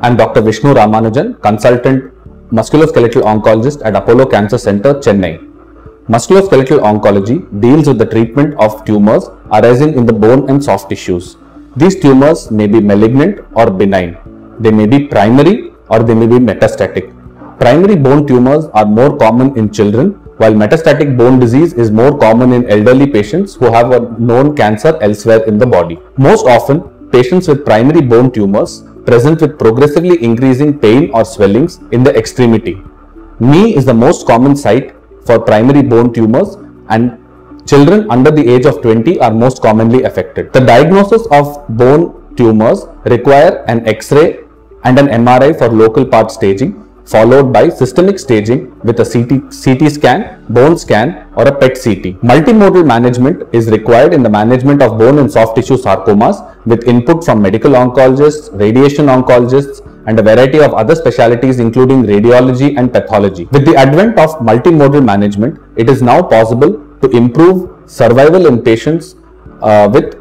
I'm Dr. Vishnu Ramanujan, consultant musculoskeletal oncologist at Apollo Cancer Center, Chennai. Musculoskeletal oncology deals with the treatment of tumors arising in the bone and soft tissues. These tumors may be malignant or benign. They may be primary or they may be metastatic. Primary bone tumors are more common in children, while metastatic bone disease is more common in elderly patients who have a known cancer elsewhere in the body. Most often, patients with primary bone tumors present with progressively increasing pain or swellings in the extremity. Knee is the most common site for primary bone tumors and children under the age of 20 are most commonly affected. The diagnosis of bone tumors require an X-ray and an MRI for local part staging followed by systemic staging with a CT, CT scan, bone scan or a PET CT. Multimodal management is required in the management of bone and soft tissue sarcomas with input from medical oncologists, radiation oncologists and a variety of other specialties including radiology and pathology. With the advent of multimodal management, it is now possible to improve survival in patients uh, with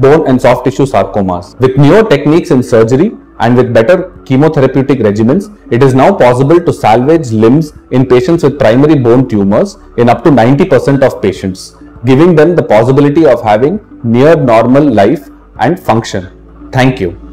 bone and soft tissue sarcomas. With newer techniques in surgery, and with better chemotherapeutic regimens, it is now possible to salvage limbs in patients with primary bone tumors in up to 90% of patients, giving them the possibility of having near normal life and function. Thank you.